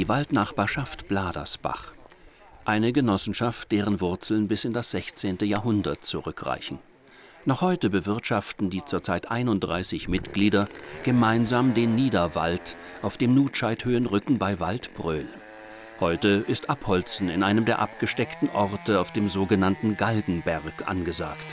Die Waldnachbarschaft Bladersbach. Eine Genossenschaft, deren Wurzeln bis in das 16. Jahrhundert zurückreichen. Noch heute bewirtschaften die zurzeit 31 Mitglieder gemeinsam den Niederwald auf dem Nutscheidhöhenrücken bei Waldbröl. Heute ist Abholzen in einem der abgesteckten Orte auf dem sogenannten Galgenberg angesagt.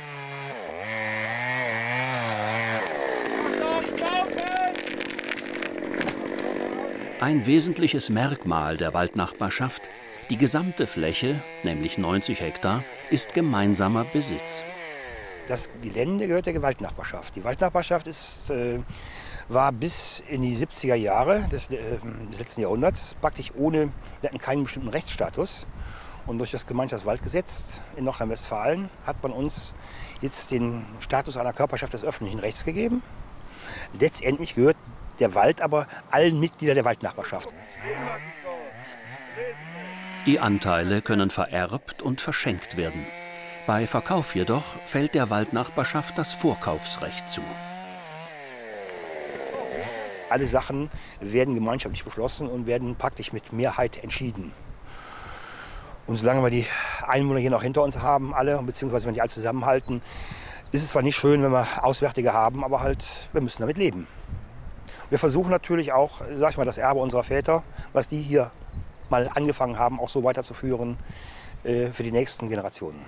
Ein wesentliches Merkmal der Waldnachbarschaft, die gesamte Fläche, nämlich 90 Hektar, ist gemeinsamer Besitz. Das Gelände gehört der Waldnachbarschaft. Die Waldnachbarschaft ist, äh, war bis in die 70er Jahre des, äh, des, letzten Jahrhunderts praktisch ohne, wir hatten keinen bestimmten Rechtsstatus. Und durch das Gemeinschaftswaldgesetz in Nordrhein-Westfalen hat man uns jetzt den Status einer Körperschaft des öffentlichen Rechts gegeben. Letztendlich gehört der Wald aber allen Mitgliedern der Waldnachbarschaft. Die Anteile können vererbt und verschenkt werden. Bei Verkauf jedoch fällt der Waldnachbarschaft das Vorkaufsrecht zu. Alle Sachen werden gemeinschaftlich beschlossen und werden praktisch mit Mehrheit entschieden. Und solange wir die Einwohner hier noch hinter uns haben, alle, beziehungsweise wenn die alle zusammenhalten, ist es zwar nicht schön, wenn wir Auswärtige haben, aber halt, wir müssen damit leben. Wir versuchen natürlich auch, sag ich mal, das Erbe unserer Väter, was die hier mal angefangen haben, auch so weiterzuführen, äh, für die nächsten Generationen.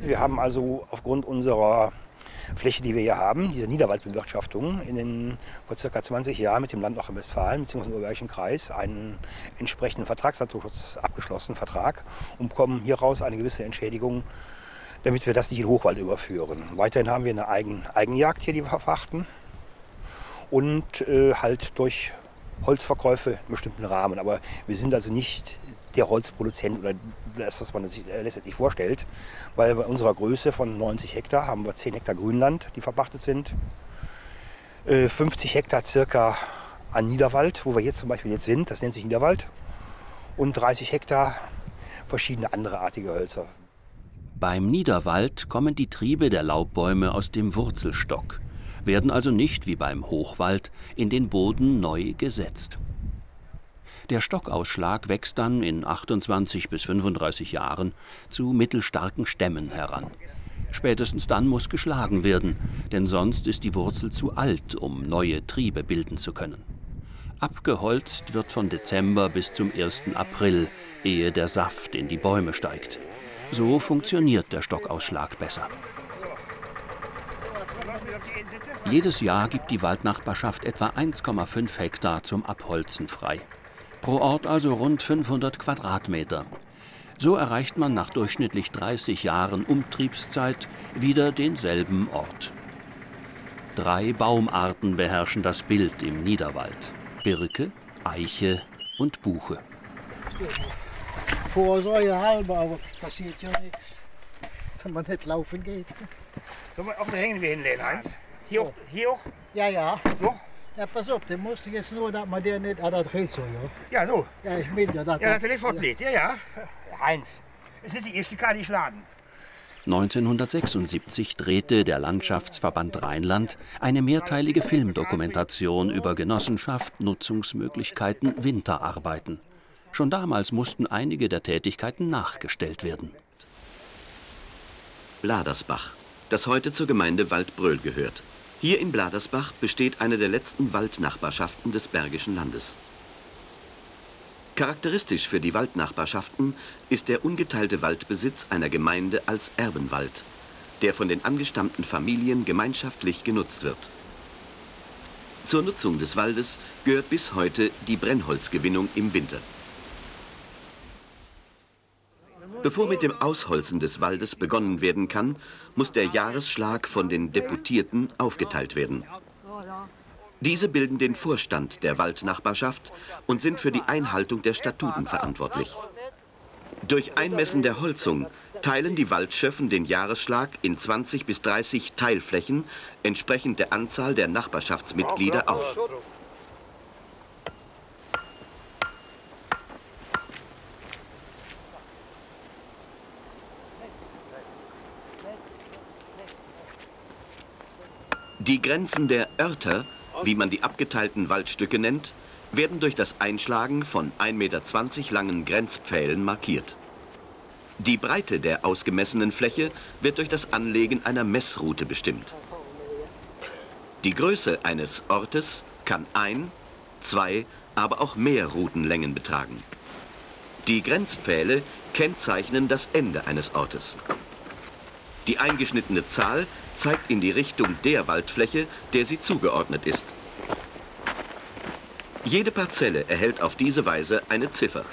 Wir haben also aufgrund unserer Fläche, die wir hier haben, diese Niederwaldbewirtschaftung, in den, vor ca. 20 Jahren mit dem Land Nordrhein-Westfalen bzw. im Oberbergischen Kreis einen entsprechenden Vertragsnaturschutz abgeschlossenen Vertrag und bekommen hieraus eine gewisse Entschädigung, damit wir das nicht in Hochwald überführen. Weiterhin haben wir eine Eigen, Eigenjagd hier, die wir verfachten und äh, halt durch Holzverkäufe in bestimmten Rahmen. Aber wir sind also nicht der Holzproduzent oder das, was man sich letztendlich vorstellt. Weil bei unserer Größe von 90 Hektar haben wir 10 Hektar Grünland, die verpachtet sind. 50 äh, Hektar circa an Niederwald, wo wir jetzt zum Beispiel jetzt sind, das nennt sich Niederwald. Und 30 Hektar verschiedene andere artige Hölzer. Beim Niederwald kommen die Triebe der Laubbäume aus dem Wurzelstock werden also nicht wie beim Hochwald in den Boden neu gesetzt. Der Stockausschlag wächst dann in 28 bis 35 Jahren zu mittelstarken Stämmen heran. Spätestens dann muss geschlagen werden, denn sonst ist die Wurzel zu alt, um neue Triebe bilden zu können. Abgeholzt wird von Dezember bis zum 1. April, ehe der Saft in die Bäume steigt. So funktioniert der Stockausschlag besser. Jedes Jahr gibt die Waldnachbarschaft etwa 1,5 Hektar zum Abholzen frei. Pro Ort also rund 500 Quadratmeter. So erreicht man nach durchschnittlich 30 Jahren Umtriebszeit wieder denselben Ort. Drei Baumarten beherrschen das Bild im Niederwald. Birke, Eiche und Buche. Vorsorge halber, aber es passiert ja nichts, wenn man nicht laufen geht. Sollen wir auch da hängen wir hinlegen, Heinz? Hier auch? Hier auch? Ja, ja. So? Ja, pass auf, dann musst du jetzt nur, dass man der nicht, ah, das geht so, ja. Ja, so. Ja, ich meine ja, das. Ja, natürlich fortbläht, ja, ja. Heinz, es ist die erste Karte, die schlagen. 1976 drehte der Landschaftsverband Rheinland eine mehrteilige Filmdokumentation über Genossenschaft, Nutzungsmöglichkeiten, Winterarbeiten. Schon damals mussten einige der Tätigkeiten nachgestellt werden. Ladersbach, das heute zur Gemeinde Waldbröl gehört. Hier in Bladersbach besteht eine der letzten Waldnachbarschaften des Bergischen Landes. Charakteristisch für die Waldnachbarschaften ist der ungeteilte Waldbesitz einer Gemeinde als Erbenwald, der von den angestammten Familien gemeinschaftlich genutzt wird. Zur Nutzung des Waldes gehört bis heute die Brennholzgewinnung im Winter. Bevor mit dem Ausholzen des Waldes begonnen werden kann, muss der Jahresschlag von den Deputierten aufgeteilt werden. Diese bilden den Vorstand der Waldnachbarschaft und sind für die Einhaltung der Statuten verantwortlich. Durch Einmessen der Holzung teilen die Waldschöffen den Jahresschlag in 20 bis 30 Teilflächen entsprechend der Anzahl der Nachbarschaftsmitglieder auf. Die Grenzen der Örter, wie man die abgeteilten Waldstücke nennt, werden durch das Einschlagen von 1,20 Meter langen Grenzpfählen markiert. Die Breite der ausgemessenen Fläche wird durch das Anlegen einer Messroute bestimmt. Die Größe eines Ortes kann ein, zwei, aber auch mehr Routenlängen betragen. Die Grenzpfähle kennzeichnen das Ende eines Ortes. Die eingeschnittene Zahl zeigt in die Richtung der Waldfläche, der sie zugeordnet ist. Jede Parzelle erhält auf diese Weise eine Ziffer.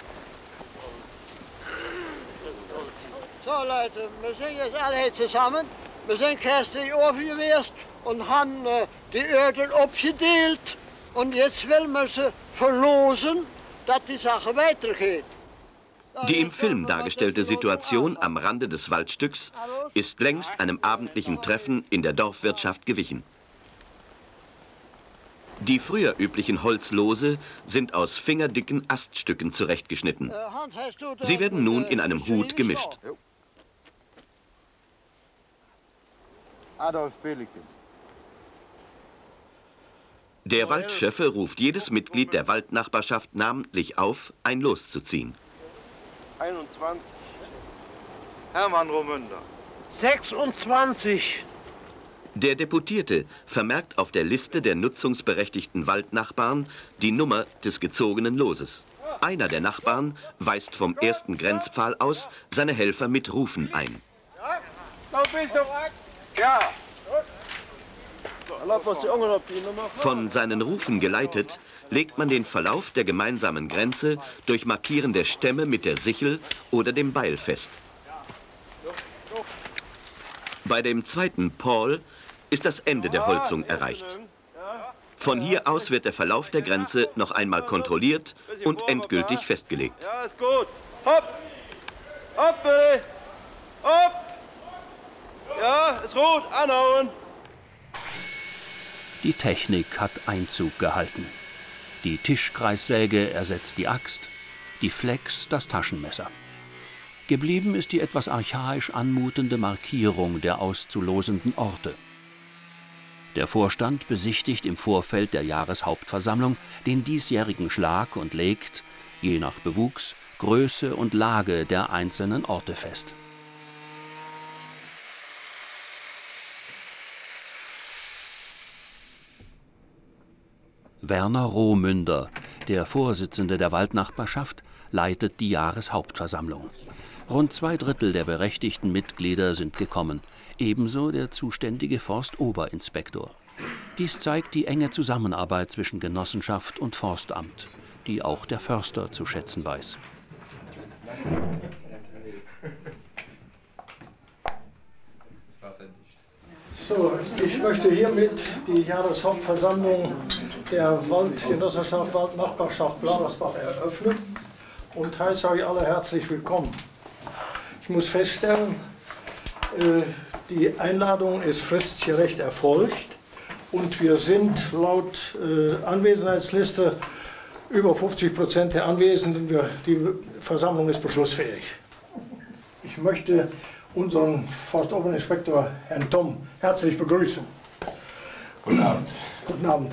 So Leute, wir sind jetzt alle zusammen. Wir sind gestern aufgewesen und haben äh, die Öden abgedeelt. Und jetzt will man sie verlosen, dass die Sache weitergeht. Die im Film dargestellte Situation am Rande des Waldstücks ist längst einem abendlichen Treffen in der Dorfwirtschaft gewichen. Die früher üblichen Holzlose sind aus fingerdicken Aststücken zurechtgeschnitten. Sie werden nun in einem Hut gemischt. Adolf Billeken. Der Waldschöffe ruft jedes Mitglied der Waldnachbarschaft namentlich auf, ein Los zu ziehen. 21. Hermann Romünder. 26. Der Deputierte vermerkt auf der Liste der nutzungsberechtigten Waldnachbarn die Nummer des gezogenen Loses. Einer der Nachbarn weist vom ersten Grenzpfahl aus seine Helfer mit Rufen ein. Von seinen Rufen geleitet, legt man den Verlauf der gemeinsamen Grenze durch Markieren der Stämme mit der Sichel oder dem Beil fest. Bei dem zweiten Paul ist das Ende der Holzung erreicht. Von hier aus wird der Verlauf der Grenze noch einmal kontrolliert und endgültig festgelegt. Ja, ist gut. Hopp. Hopp, bitte. Hopp. Ja, ist gut. Anhauen. Die Technik hat Einzug gehalten. Die Tischkreissäge ersetzt die Axt, die Flex das Taschenmesser. Geblieben ist die etwas archaisch anmutende Markierung der auszulosenden Orte. Der Vorstand besichtigt im Vorfeld der Jahreshauptversammlung den diesjährigen Schlag und legt, je nach Bewuchs, Größe und Lage der einzelnen Orte fest. Werner Rohmünder, der Vorsitzende der Waldnachbarschaft, leitet die Jahreshauptversammlung. Rund zwei Drittel der berechtigten Mitglieder sind gekommen, ebenso der zuständige Forstoberinspektor. Dies zeigt die enge Zusammenarbeit zwischen Genossenschaft und Forstamt, die auch der Förster zu schätzen weiß. So, ich möchte hiermit die Jahreshauptversammlung der Waldgenossenschaft Waldnachbarschaft Bladersbach eröffnen und heiße euch alle herzlich willkommen. Ich muss feststellen, äh, die Einladung ist fristgerecht erfolgt und wir sind laut äh, Anwesenheitsliste über 50 Prozent der Anwesenden. Die Versammlung ist beschlussfähig. Ich möchte unseren Forstoberinspektor Herrn Tom herzlich begrüßen. Guten Abend. Guten Abend.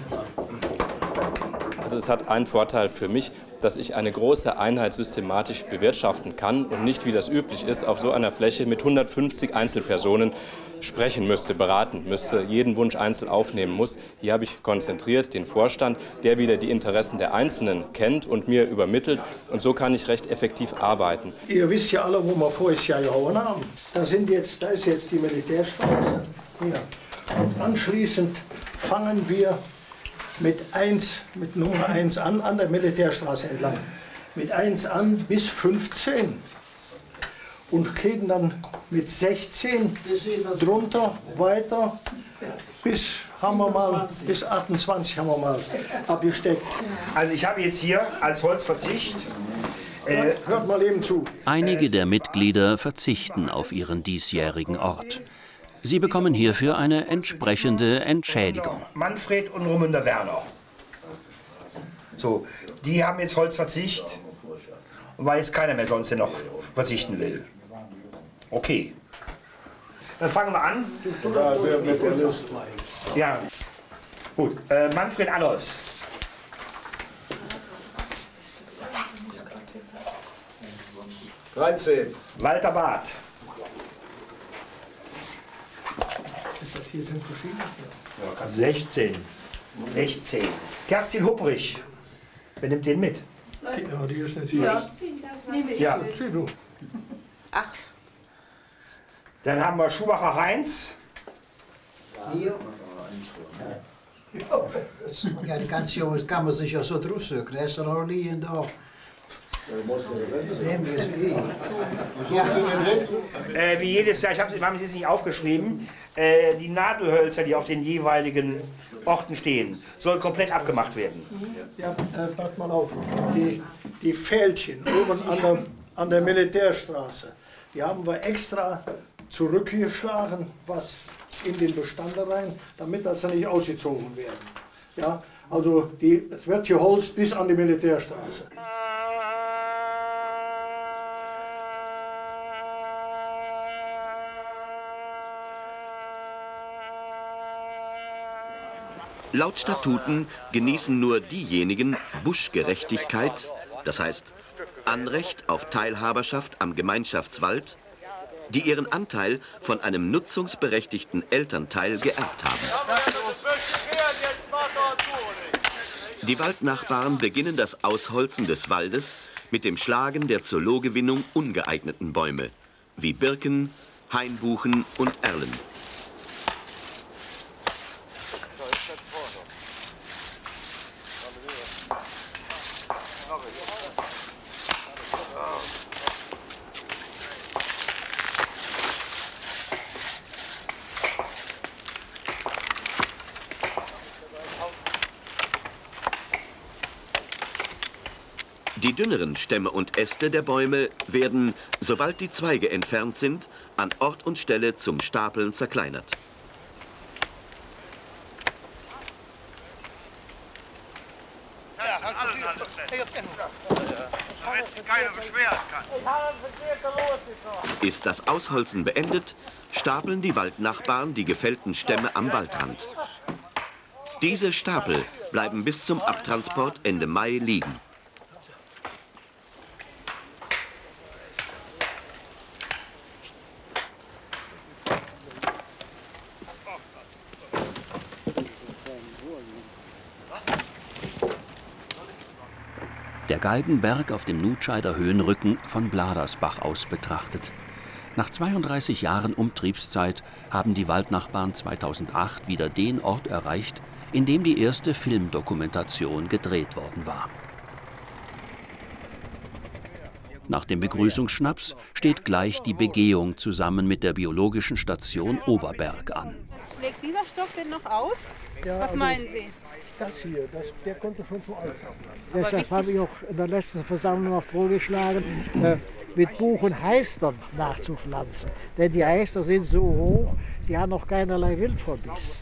Also es hat einen Vorteil für mich, dass ich eine große Einheit systematisch bewirtschaften kann und nicht, wie das üblich ist, auf so einer Fläche mit 150 Einzelpersonen sprechen müsste, beraten müsste, jeden Wunsch einzeln aufnehmen muss. Hier habe ich konzentriert den Vorstand, der wieder die Interessen der Einzelnen kennt und mir übermittelt. Und so kann ich recht effektiv arbeiten. Ihr wisst ja alle, wo wir voriges Jahr gehauen haben. Da, sind jetzt, da ist jetzt die Militärstraße. Hier. Und anschließend fangen wir mit 1, mit Nummer 1 an, an der Militärstraße entlang. Mit 1 an bis 15 und gehen dann mit 16 drunter weiter bis haben wir mal bis 28 haben wir mal abgesteckt. Also ich habe jetzt hier als Holzverzicht äh, Hört mal eben zu. Einige der Mitglieder verzichten auf ihren diesjährigen Ort. Sie bekommen hierfür eine entsprechende Entschädigung. Manfred und Rumünder Werner. So, die haben jetzt Holzverzicht, weil jetzt keiner mehr sonst noch verzichten will. Okay. Dann fangen wir an. Ja. Gut. Äh, Manfred Adolfs. Dreizehn. Walter Barth. Ist das hier sind verschiedene? 16. 16. Kerstin Hupprich. Wer nimmt den mit? Die, ja, die ist nicht hier. Ja. Zieh du. Acht. Dann haben wir Schumacher Heinz. Ja, die ganze jongens kan men zich zo terugzoeken. Er is er al niet in daar. Äh, wie jedes Jahr, ich habe es jetzt nicht aufgeschrieben, äh, die Nadelhölzer, die auf den jeweiligen Orten stehen, sollen komplett abgemacht werden. Ja, äh, pass mal auf. Die, die Fältchen oben an der, an der Militärstraße, die haben wir extra zurückgeschlagen, was in den Bestand rein, damit das nicht ausgezogen werden. Ja, also die, es wird geholzt bis an die Militärstraße. Laut Statuten genießen nur diejenigen Buschgerechtigkeit, das heißt Anrecht auf Teilhaberschaft am Gemeinschaftswald, die ihren Anteil von einem nutzungsberechtigten Elternteil geerbt haben. Die Waldnachbarn beginnen das Ausholzen des Waldes mit dem Schlagen der zur Lohgewinnung ungeeigneten Bäume, wie Birken, Hainbuchen und Erlen. Dünneren Stämme und Äste der Bäume werden, sobald die Zweige entfernt sind, an Ort und Stelle zum Stapeln zerkleinert. Ist das Ausholzen beendet, stapeln die Waldnachbarn die gefällten Stämme am Waldrand. Diese Stapel bleiben bis zum Abtransport Ende Mai liegen. Der Galgenberg auf dem Nutscheider Höhenrücken von Bladersbach aus betrachtet. Nach 32 Jahren Umtriebszeit haben die Waldnachbarn 2008 wieder den Ort erreicht, in dem die erste Filmdokumentation gedreht worden war. Nach dem Begrüßungsschnaps steht gleich die Begehung zusammen mit der biologischen Station Oberberg an. Legt dieser Stock denn noch aus? Ja, Was also meinen Sie? Das hier, das, der konnte schon zu alt sein. Deshalb habe ich auch in der letzten Versammlung noch vorgeschlagen, äh, mit Buch und Heistern nachzupflanzen. Denn die Heister sind so hoch, die haben noch keinerlei Wildverbiss.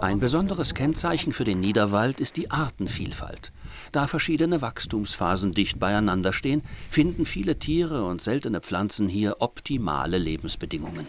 Ein besonderes Kennzeichen für den Niederwald ist die Artenvielfalt. Da verschiedene Wachstumsphasen dicht beieinander stehen, finden viele Tiere und seltene Pflanzen hier optimale Lebensbedingungen.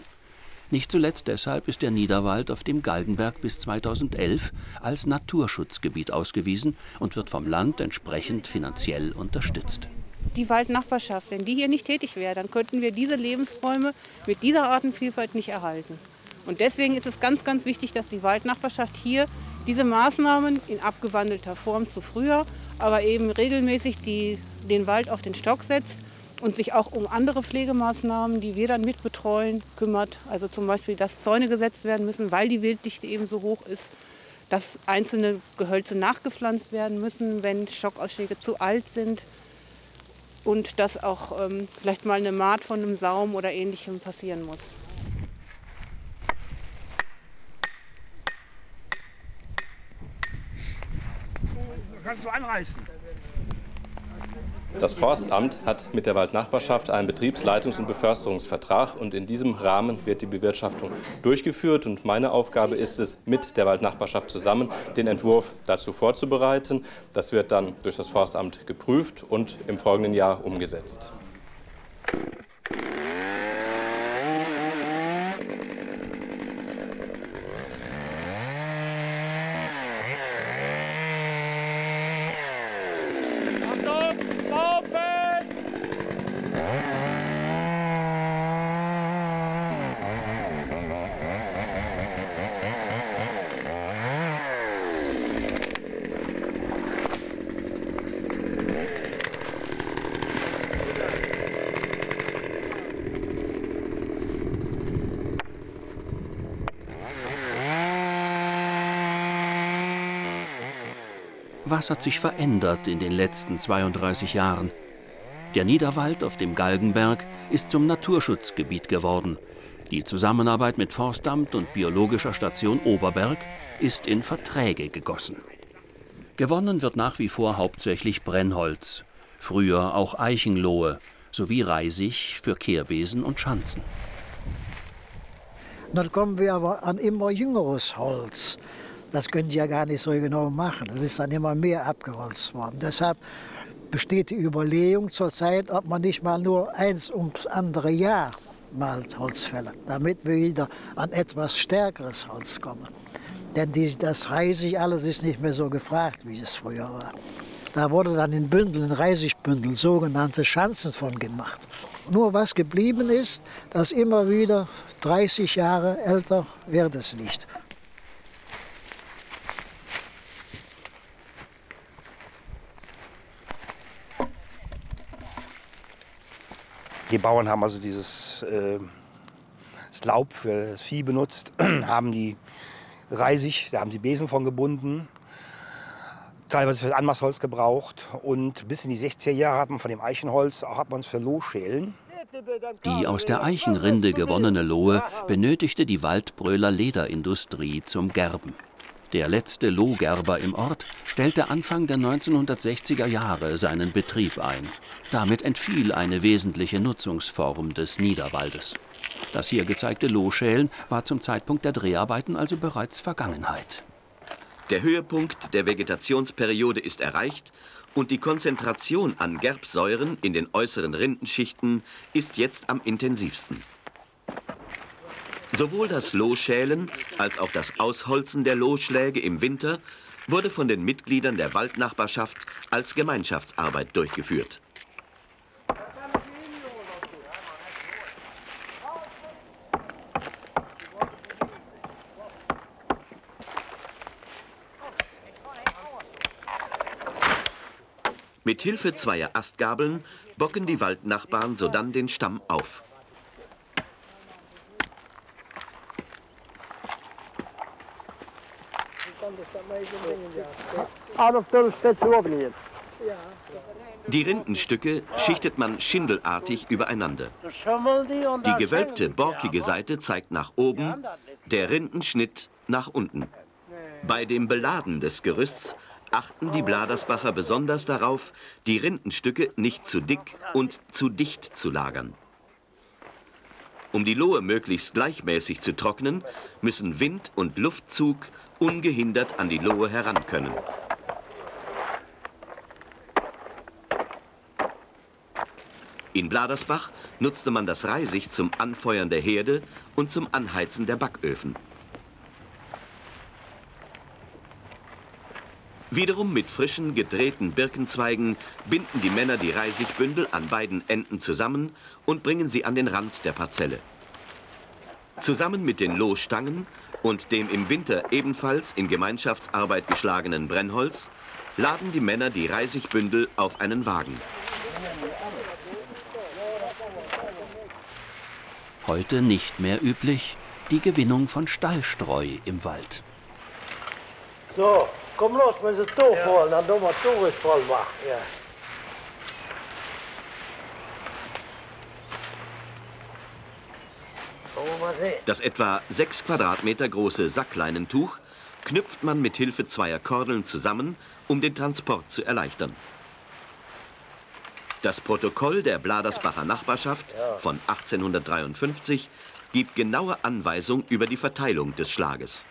Nicht zuletzt deshalb ist der Niederwald auf dem Galgenberg bis 2011 als Naturschutzgebiet ausgewiesen und wird vom Land entsprechend finanziell unterstützt. Die Waldnachbarschaft, wenn die hier nicht tätig wäre, dann könnten wir diese Lebensräume mit dieser Artenvielfalt nicht erhalten. Und deswegen ist es ganz, ganz wichtig, dass die Waldnachbarschaft hier diese Maßnahmen in abgewandelter Form zu früher, aber eben regelmäßig die, den Wald auf den Stock setzt und sich auch um andere Pflegemaßnahmen, die wir dann mitbetreuen, kümmert. Also zum Beispiel, dass Zäune gesetzt werden müssen, weil die Wilddichte eben so hoch ist, dass einzelne Gehölze nachgepflanzt werden müssen, wenn Stockausschläge zu alt sind und dass auch ähm, vielleicht mal eine Maat von einem Saum oder ähnlichem passieren muss. Kannst du anreißen? Das Forstamt hat mit der Waldnachbarschaft einen Betriebsleitungs- und Beförsterungsvertrag und in diesem Rahmen wird die Bewirtschaftung durchgeführt und meine Aufgabe ist es, mit der Waldnachbarschaft zusammen den Entwurf dazu vorzubereiten. Das wird dann durch das Forstamt geprüft und im folgenden Jahr umgesetzt. Was hat sich verändert in den letzten 32 Jahren? Der Niederwald auf dem Galgenberg ist zum Naturschutzgebiet geworden. Die Zusammenarbeit mit Forstamt und Biologischer Station Oberberg ist in Verträge gegossen. Gewonnen wird nach wie vor hauptsächlich Brennholz, früher auch Eichenlohe sowie Reisig für Kehrbesen und Schanzen. Dann kommen wir aber an immer jüngeres Holz. Das können Sie ja gar nicht so genau machen. Es ist dann immer mehr abgeholzt worden. Deshalb besteht die Überlegung zurzeit, ob man nicht mal nur eins ums andere Jahr malt Holz fällen, damit wir wieder an etwas stärkeres Holz kommen. Denn die, das Reisig alles ist nicht mehr so gefragt, wie es früher war. Da wurde dann in Bündeln, Reisigbündeln, sogenannte Schanzen von gemacht. Nur was geblieben ist, dass immer wieder 30 Jahre älter wird es nicht. Die Bauern haben also dieses äh, das Laub für das Vieh benutzt, haben die Reisig, da haben sie Besen von gebunden, teilweise für das Anmaßholz gebraucht und bis in die 60er Jahre hat man von dem Eichenholz auch hat man es für Lohschälen. Die aus der Eichenrinde gewonnene Lohe benötigte die Waldbröler Lederindustrie zum Gerben. Der letzte Lohgerber im Ort stellte Anfang der 1960er Jahre seinen Betrieb ein. Damit entfiel eine wesentliche Nutzungsform des Niederwaldes. Das hier gezeigte Lohschälen war zum Zeitpunkt der Dreharbeiten also bereits Vergangenheit. Der Höhepunkt der Vegetationsperiode ist erreicht und die Konzentration an Gerbsäuren in den äußeren Rindenschichten ist jetzt am intensivsten. Sowohl das Lohschälen als auch das Ausholzen der Lohschläge im Winter wurde von den Mitgliedern der Waldnachbarschaft als Gemeinschaftsarbeit durchgeführt. Mit Hilfe zweier Astgabeln bocken die Waldnachbarn sodann den Stamm auf. Die Rindenstücke schichtet man schindelartig übereinander. Die gewölbte, borkige Seite zeigt nach oben, der Rindenschnitt nach unten. Bei dem Beladen des Gerüsts achten die Bladersbacher besonders darauf, die Rindenstücke nicht zu dick und zu dicht zu lagern. Um die Lohe möglichst gleichmäßig zu trocknen, müssen Wind und Luftzug ungehindert an die Lohe heran können. In Bladersbach nutzte man das Reisig zum Anfeuern der Herde und zum Anheizen der Backöfen. Wiederum mit frischen, gedrehten Birkenzweigen binden die Männer die Reisigbündel an beiden Enden zusammen und bringen sie an den Rand der Parzelle. Zusammen mit den Lohstangen und dem im Winter ebenfalls in Gemeinschaftsarbeit geschlagenen Brennholz laden die Männer die Reisigbündel auf einen Wagen. Heute nicht mehr üblich die Gewinnung von Stallstreu im Wald. So, komm los, wir sind durchholen, dann tun wir Zug voll machen. Ja. Das etwa sechs Quadratmeter große Sackleinentuch knüpft man mit Hilfe zweier Kordeln zusammen, um den Transport zu erleichtern. Das Protokoll der Bladersbacher Nachbarschaft von 1853 gibt genaue Anweisung über die Verteilung des Schlages.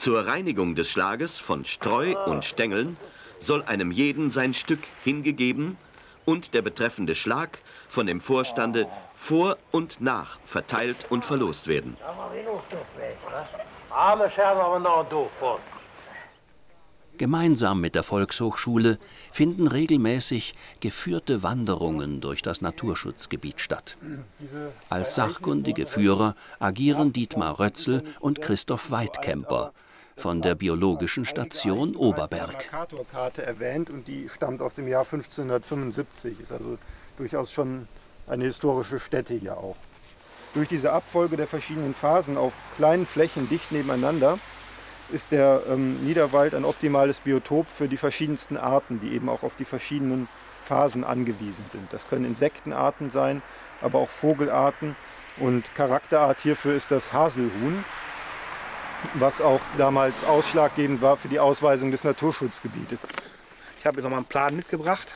Zur Reinigung des Schlages von Streu und Stängeln soll einem jeden sein Stück hingegeben und der betreffende Schlag von dem Vorstande vor und nach verteilt und verlost werden. Gemeinsam mit der Volkshochschule finden regelmäßig geführte Wanderungen durch das Naturschutzgebiet statt. Als sachkundige Führer agieren Dietmar Rötzl und Christoph Weidkemper von der Biologischen Station Oberberg. Karte erwähnt und die stammt aus dem Jahr 1575, ist also durchaus schon eine historische Stätte hier auch. Durch diese Abfolge der verschiedenen Phasen auf kleinen Flächen dicht nebeneinander ist der ähm, Niederwald ein optimales Biotop für die verschiedensten Arten, die eben auch auf die verschiedenen Phasen angewiesen sind. Das können Insektenarten sein, aber auch Vogelarten. Und Charakterart hierfür ist das Haselhuhn, was auch damals ausschlaggebend war für die Ausweisung des Naturschutzgebietes. Ich habe jetzt noch mal einen Plan mitgebracht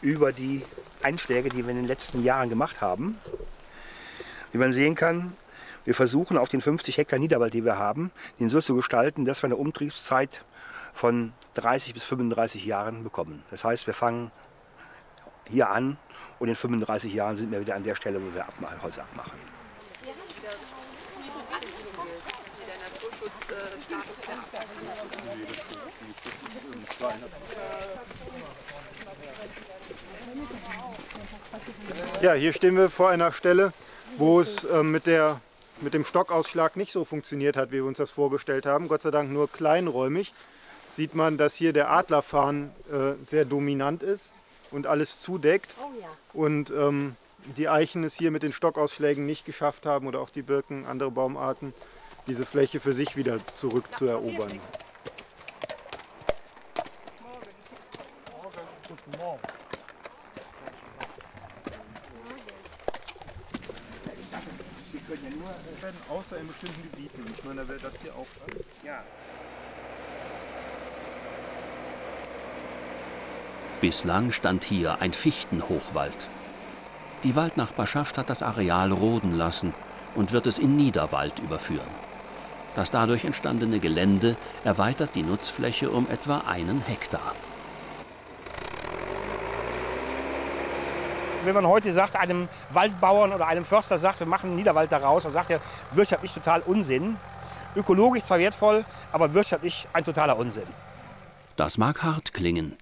über die Einschläge, die wir in den letzten Jahren gemacht haben. Wie man sehen kann, wir versuchen auf den 50 Hektar Niederwald, die wir haben, den so zu gestalten, dass wir eine Umtriebszeit von 30 bis 35 Jahren bekommen. Das heißt, wir fangen hier an und in 35 Jahren sind wir wieder an der Stelle, wo wir Holz abmachen. Ja, hier stehen wir vor einer Stelle, wo es äh, mit der mit dem Stockausschlag nicht so funktioniert hat, wie wir uns das vorgestellt haben. Gott sei Dank nur kleinräumig. Sieht man, dass hier der Adlerfarn äh, sehr dominant ist und alles zudeckt. Oh. Und ähm, die Eichen es hier mit den Stockausschlägen nicht geschafft haben oder auch die Birken, andere Baumarten, diese Fläche für sich wieder zurückzuerobern. Guten Morgen. Werden, außer in bestimmten Gebieten. Ich meine, da wäre das hier auch. Ja. Bislang stand hier ein Fichtenhochwald. Die Waldnachbarschaft hat das Areal roden lassen und wird es in Niederwald überführen. Das dadurch entstandene Gelände erweitert die Nutzfläche um etwa einen Hektar. Wenn man heute sagt, einem Waldbauern oder einem Förster sagt, wir machen Niederwald daraus, dann sagt er wirtschaftlich total Unsinn. Ökologisch zwar wertvoll, aber wirtschaftlich ein totaler Unsinn. Das mag hart klingen,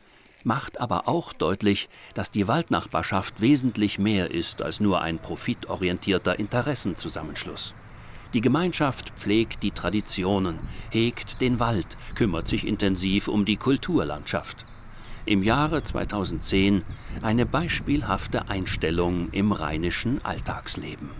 macht aber auch deutlich, dass die Waldnachbarschaft wesentlich mehr ist als nur ein profitorientierter Interessenzusammenschluss. Die Gemeinschaft pflegt die Traditionen, hegt den Wald, kümmert sich intensiv um die Kulturlandschaft im Jahre 2010 eine beispielhafte Einstellung im rheinischen Alltagsleben.